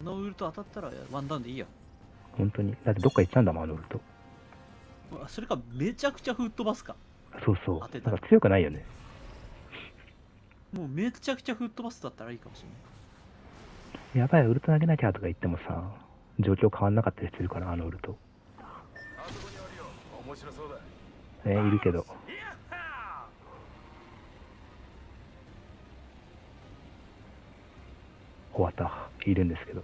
あのウルト当たったらワンダウンでいいよ。本当に。だってどっか行っちゃうんだもん、あのウルト。あそれかめちゃくちゃ吹っ飛ばすか。そうそう。当てたなんか強くないよね。もうめちゃくちゃ吹っ飛ばすだったらいいかもしれない。やばい、ウルト投げなきゃとか言ってもさ、状況変わんなかったりするから、あのウルト。あそこにあるよ面白そうだね、いるけど。終わった。いるんですけど。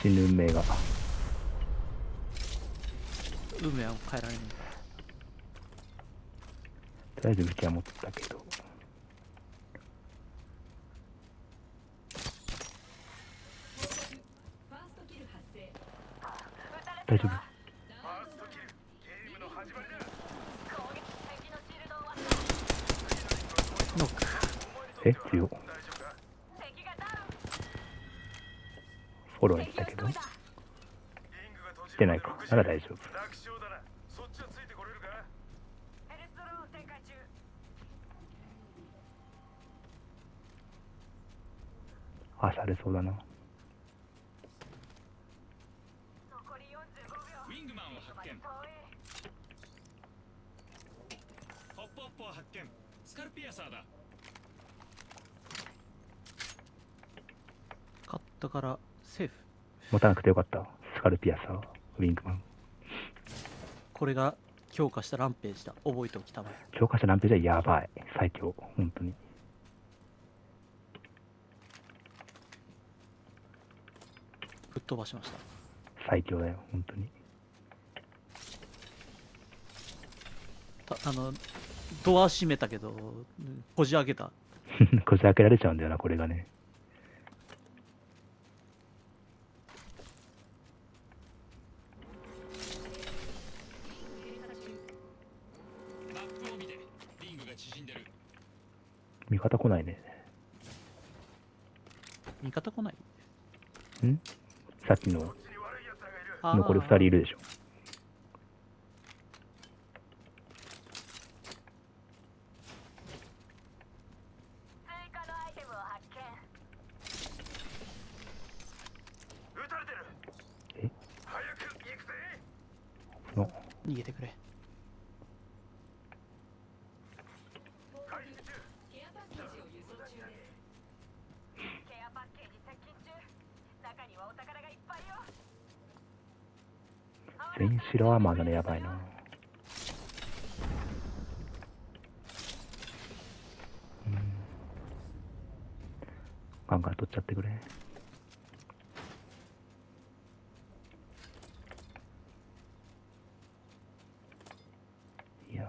死ぬ運命が。運命は変えられない。とりあえず武器は持ってたけど。大丈夫ノック。え強フォローに来たけど。来てないか。なら大丈夫。あ、されそうだな。ウィングマンを発見ホップホップを発見スカルピアサーだカットからセーフ。持たなくてよかった。スカルピアサー、ウィングマン。これが強化したランページだ。覚えておきたまえ。強化者ランページはやばい。最強。本当に。吹っ飛ばしました。最強だよ。本当に。たあの、ドア閉めたけど、うんこじ開けた。こじ開けられちゃうんだよな、これがね。味方来ないね。味方来ない？ん？さっきの残り2人いるでしょ。撃たれてるえ早く行くぜの逃げてくれ。回避中ケアパッケージを輸送中ですケアパッケージ接近中中にはお宝がいっぱいよ全員白アーマーならやばいな。うん。ガンガン取っちゃってくれ。いや。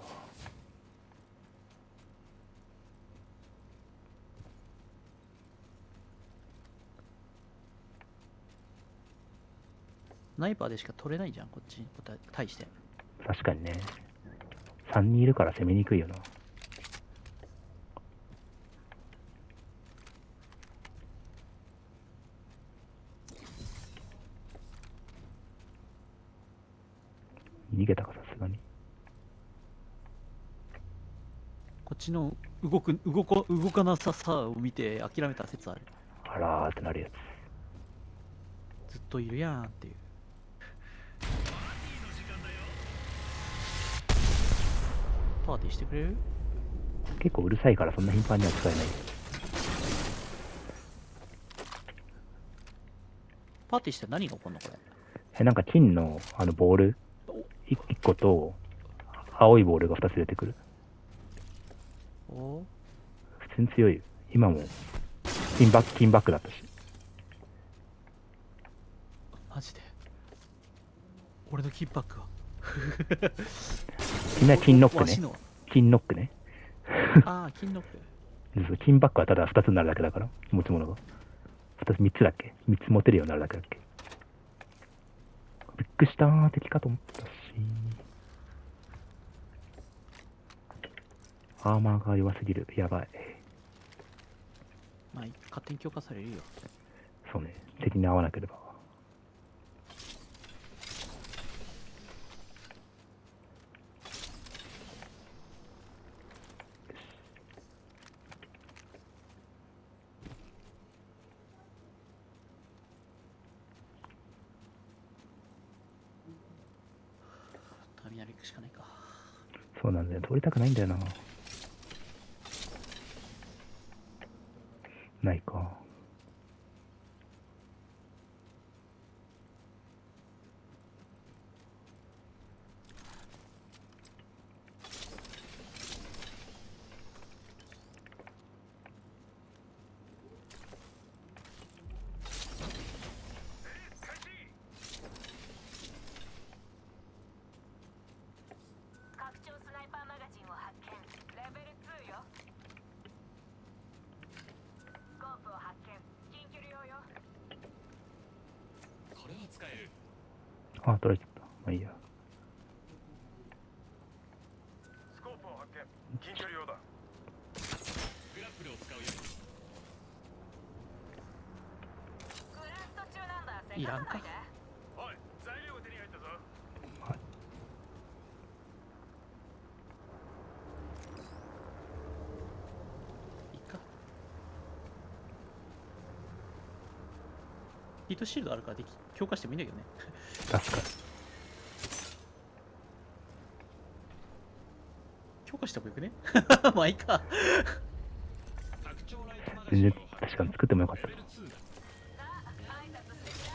ナイパーでしか取れないじゃん、こっちに対して。確かにね。3人いるから攻めにくいよな。逃げたか、さすがに。こっちの動く、動こ、動かなささを見て諦めた説ある。あらーってなるやつ。ずっといるやんっていう。パーティーしてくれる？結構うるさいからそんな頻繁には使えない。パーティーして何が起こるのこれ？え、なんか金のあのボール？1個と青いボールが2つ出てくる。お？普通に強いよ。今も金バック、金バックだったし。マジで？俺のキッバックは？みんな金ノックね。金ノックね。ああ、金ノック。そう金バックはただ2つになるだけだから、持ち物が。2つ、3つだっけ ?3 つ持てるようになるだけだっけ？びっくりしたー、敵かと思ったし。アーマーが弱すぎる。やばい。まあ、勝手に強化されるよ。そうね。敵に合わなければ。行くしかないかそうなんだよ。通りたくないんだよな。ないか。開始拡張スナイパーマガジンを発見レベル2よスコープを発見近距離用よこれは使えるあ、取られちゃった。まあいいや。スコープを発見近距離用だグラップルを使うよクラフト中なんだせいらんかかさないでおい材料が手に入ったぞはいいいかヒートシールドあるからでき強化してもいいんだけどね。確かに。強化してもよくね？まあいいか。全然確かに作ってもよかった。レベル2ださあ挨拶してきな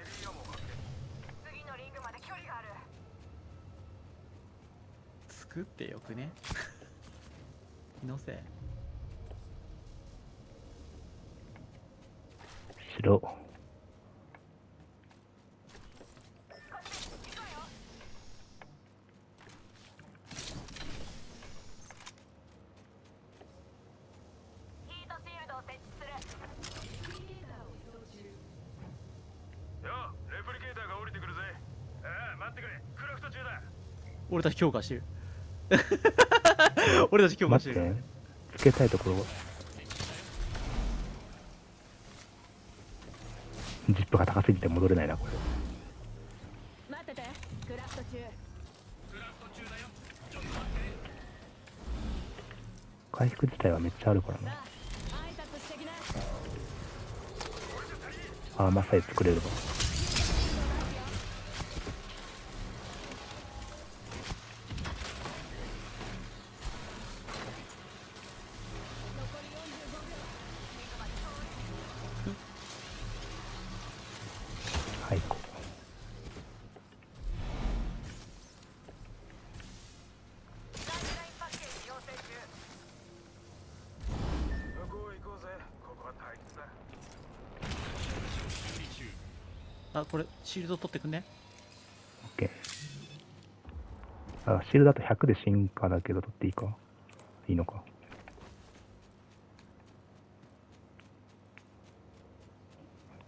エリアも発見次のリングまで距離がある。作ってよくね。気のせい白。こっち行くわよヒートシールドを設置するよレプリケーターが降りてくるぜ。ああ待ってくれ。クラフト中だ。俺たち強化してる。俺たち強化して。る。つけたいところジップが高すぎて戻れないな、これ。待っててクラフト中クラフト中だよちょっと待って回復自体はめっちゃあるからな。アーマーさえ作れれば。これシールド取ってくんねう。オッケー。あ、シールドだと100で進化だけど取っていいかいいのか。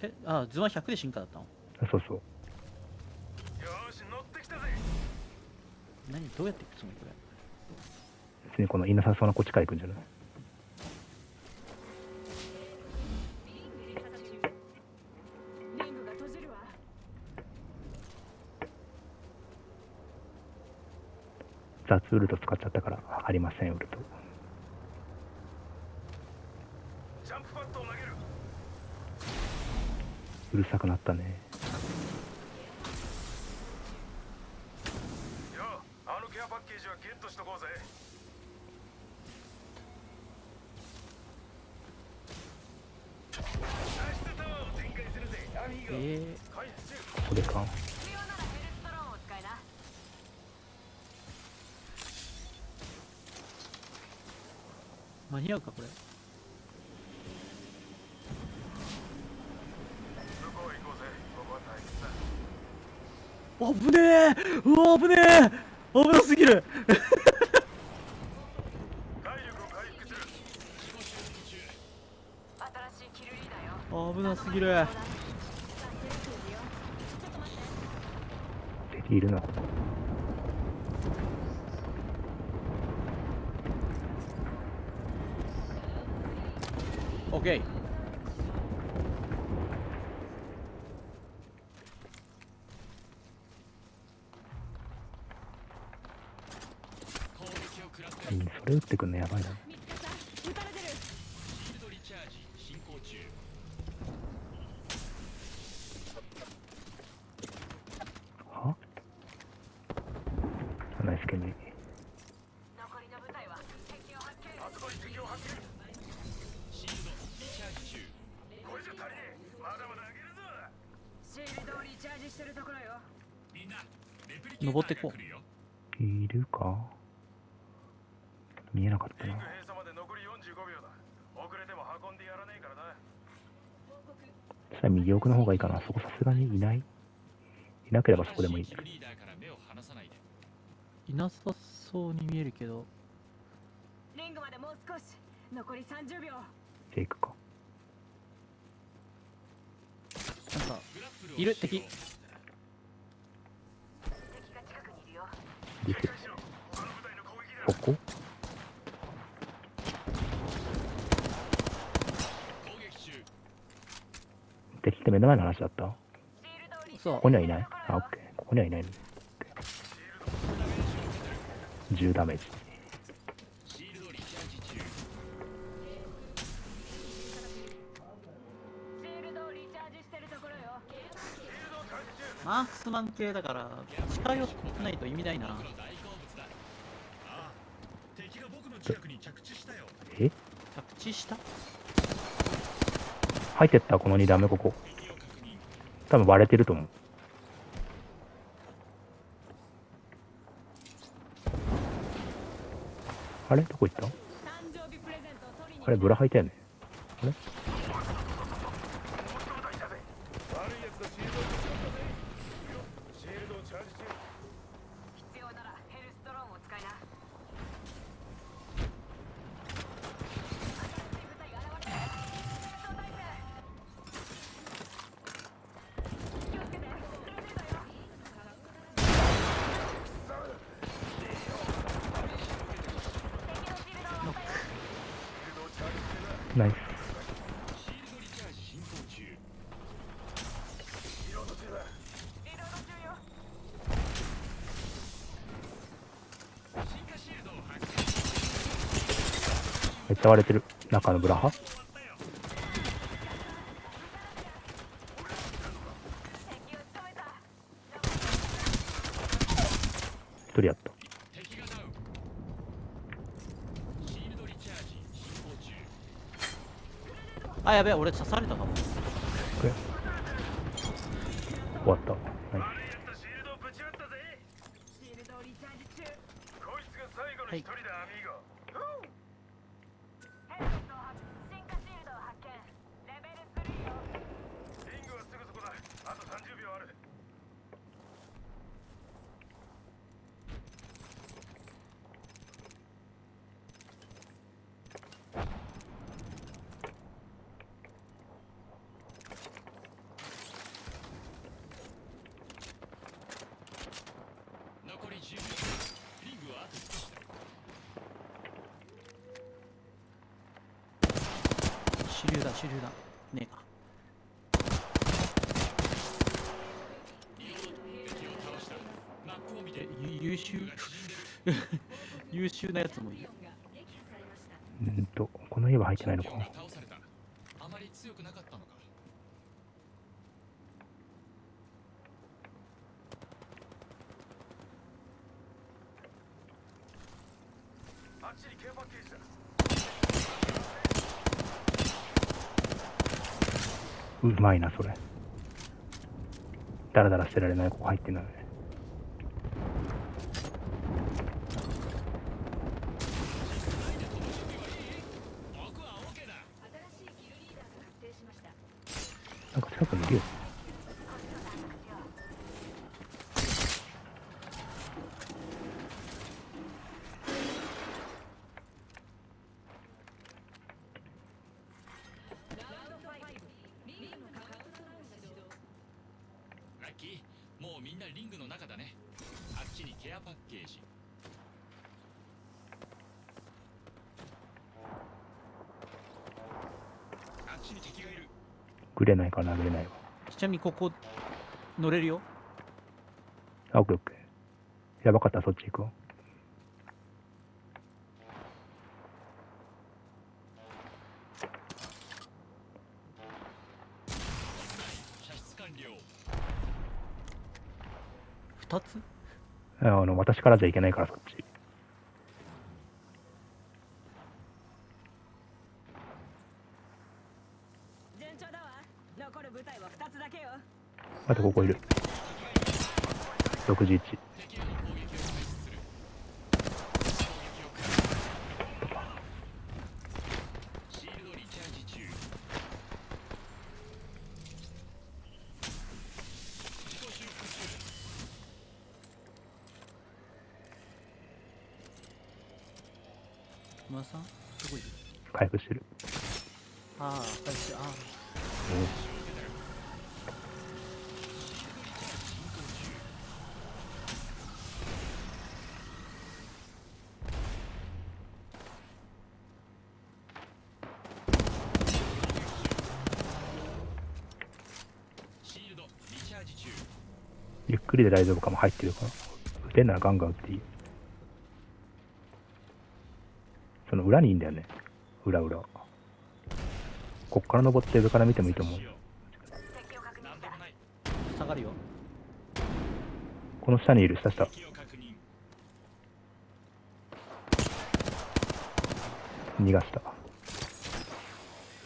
えあズワン100で進化だったの？あそうそう。よーし乗ってきたぜ何どうやっていくつもりこれ？別にこのいなさそうなこっちから行くんじゃない？雑ウルト使っちゃったからありませんウルト。ジャンプパッドを投げる。うるさくなったね。よあのケアパッケージはゲットしとこうぜ。えこれか必要ならヘルスドローンを使いなー、間に合うかこれ。あぶねえ。うわ危ねえ。危なすぎる。危なすぎる。敵いるなオッケー攻撃を食らってうんそれ撃ってくんのやばいな登ってこう。いるか？見えなかったリンな。グ閉鎖まで残り45秒だ遅れても運んでやらねえからな。そしたら右奥の方がいいかな。そこさすがにいない？いなければそこでもいいいなさそうに見えるけど。リングまでもう少し。残り30秒。じゃあ行くか。なんかいる？敵が近くにいるよリセッしろ他の部隊の攻撃だトこ？こ敵って目の前の話だった？そう。こにはいない？あオッケー。ここにはいない。の10ダメージマークスマン系だから近寄ってないと意味ないな。え？着地した？入ってったこの2段目ここ。多分割れてると思う。あれ？どこ行った？あれ？ブラ履いたよね。悪いやつのシールドを使ったぜシールドをチャージ中必要ならヘルストローンを使いな新しい部隊が現れた戦闘態勢気をつけてルールだよ敵のシールドをナイスシールドリチャージ進行中リロード中だリロード中よ進化シールドを発見めっちゃ割れてる中のブラハ？一人やった。あやべえ俺刺されたかも。終わった。ナイ悪い。やつとシールドをぶち割ったぜシールドをリチャージ中こいつが最後の一人だ、アミーゴヘルメットを発進化シールドを発見レベル3よリングはすぐそこだあと30秒ある残り10秒リングはあと少しだ手榴弾手榴弾ねえか。優秀？優秀なやつもいる。うーんとこの家は入ってないのか。あまり強くなかったのかあっちにケアパッケージだうまいなそれ。ダラダラしてられないここ入ってない僕は OK だ新しいキルリーダーが確定しましたなんか近くにいるよラッキーもうみんなリングの中だね。あっちにケアパッケージ。あっちに敵がいる。グレないから殴れないわ。ちなみにここ乗れるよ。あオッケーオッケー。やばかったらそっち行くわ2つ？あの私からじゃいけないからそっち順調だわ残る部隊は2つだけよあとここいる。61。敵への攻撃を開始する攻撃を開始シールドリチャージ中自己修復中熊田さん？どこいる回復してる。ああ私あシールドリチャージ中ゆっくりで大丈夫かも入ってるから。撃てんならガンガン撃っていい。その裏にいいんだよね。裏裏。こっから登って上から見てもいいと思う。この下にいる、下下。逃がした。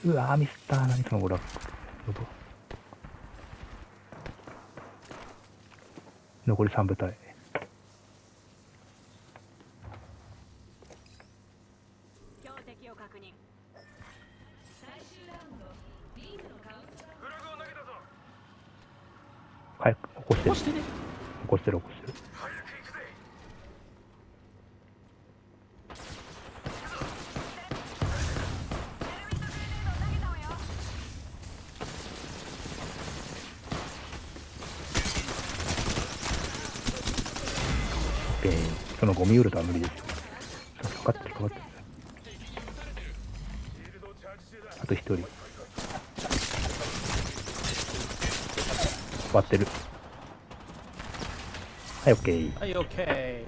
うわー、ミスったー。何その裏。残り3部隊。早く起こしてる。こうしてね起こしてる、起こしてる。早く行くぜテルミットグレネー。そのゴミウルトは無理ですよ。かかってる、かかってる。あと一人。割ってる。はい、オッケー。はいオッケーえ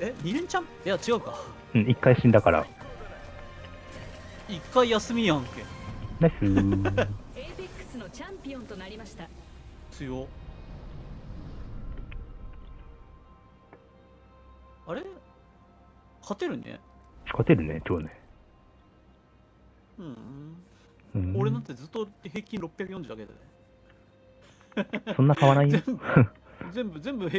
え二連チャンいや違うかうん、一回死んだから。一回休みやんけナイスー。エーペックスのチャンピオンとなりました強あれ？勝てるね勝てるね、超ね。うんうん、俺なんてずっと平均640だけだねそんな変わらんよ全。部全部全部平均